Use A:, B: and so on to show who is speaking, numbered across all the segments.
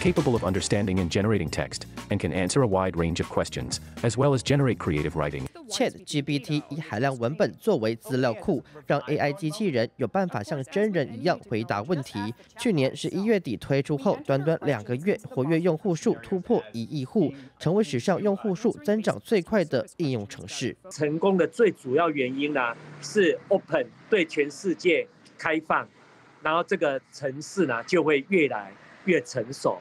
A: capable of understanding and generating text, and can answer a wide range of questions, as well as generate creative writing.
B: ChatGPT 以海量文本作为资料库，让 AI 机器人有办法像真人一样回答问题。去年十一月底推出后，短短两个月，活跃用户数突破一亿户，成为史上用户数增长最快的应用程式。
C: 成功的最主要原因呢，是 Open 对全世界开放，然后这个城市呢就会越来越成熟，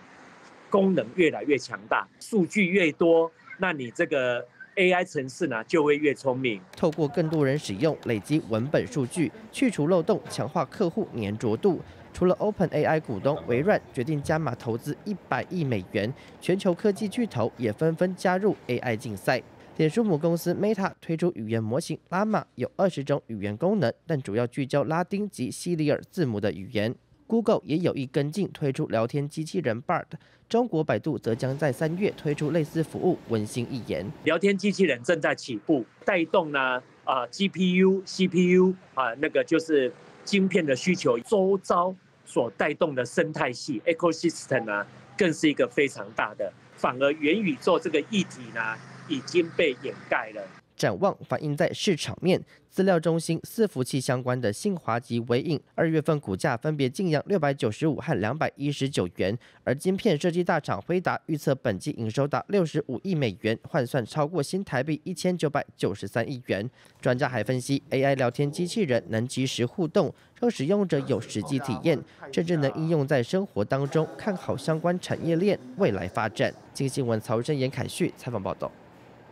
C: 功能越来越强大，数据越多，那你这个。AI 城市呢就会越聪明。
B: 透过更多人使用，累积文本数据，去除漏洞，强化客户粘着度。除了 OpenAI 股东微软决定加码投资一百亿美元，全球科技巨头也纷纷加入 AI 竞赛。脸书母公司 Meta 推出语言模型 Llama，有二十种语言功能，但主要聚焦拉丁及西里尔字母的语言。Google 也有意跟进推出聊天机器人 Bard，中国百度则将在三月推出类似服务。温馨一言，
C: 聊天机器人正在起步，带动呢啊 GPU、CPU 啊那个就是晶片的需求，周遭所带动的生态系 ecosystem 呢，更是一个非常大的。反而元宇宙这个议题呢，已经被掩盖了。
B: 展望反映在市场面，资料中心伺服器相关的信华及微影，二月份股价分别净扬六百九十五和两百一十九元。而晶片设计大厂辉达预测本季营收达六十五亿美元，换算超过新台币一千九百九十三亿元。专家还分析，AI 聊天机器人能及时互动，让使用者有实际体验，甚至能应用在生活当中。看好相关产业链未来发展。经新闻曹真、严凯旭采访报道。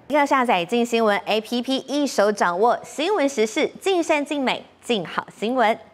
D: 要下载“静新闻 ”APP，一手掌握新闻时事，尽善尽美，尽好新闻。